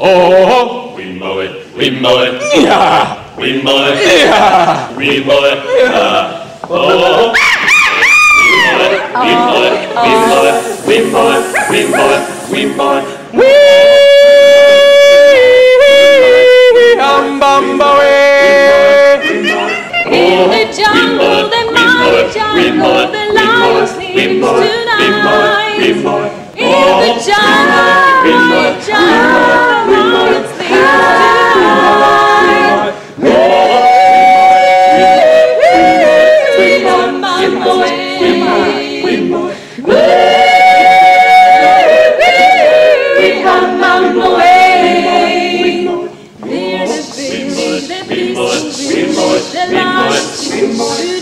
Oh, Wimbo it, wimbo it, yeah, wimbo it, yeah. wimbo it, ah. Oh. Wimbo it, wimbo it, wimbo it, wimbo it, wimbo it, wimbo it. Wee, hum, bum, ba, wee. In the jungle, the mighty jungle, the lion fish, the fish, the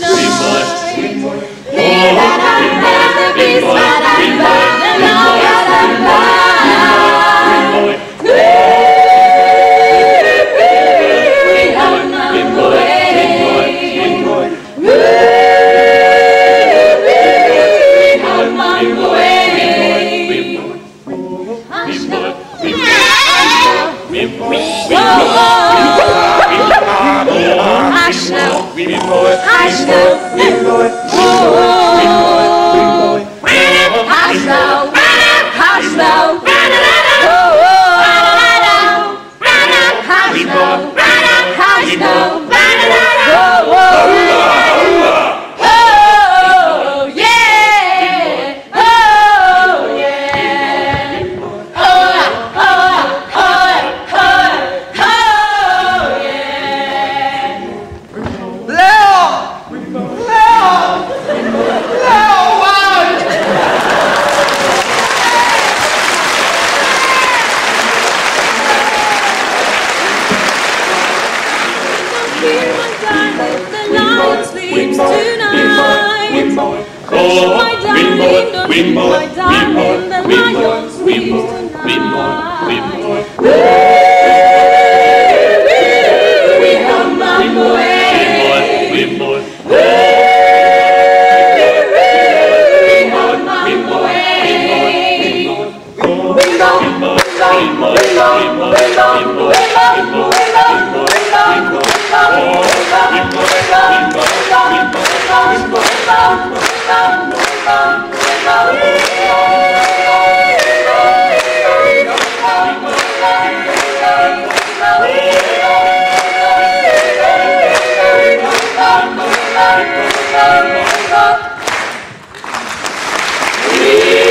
sleeps tonight. Oh, My darling, don't sleep, my darling, the lion sleeps tonight. Yeah.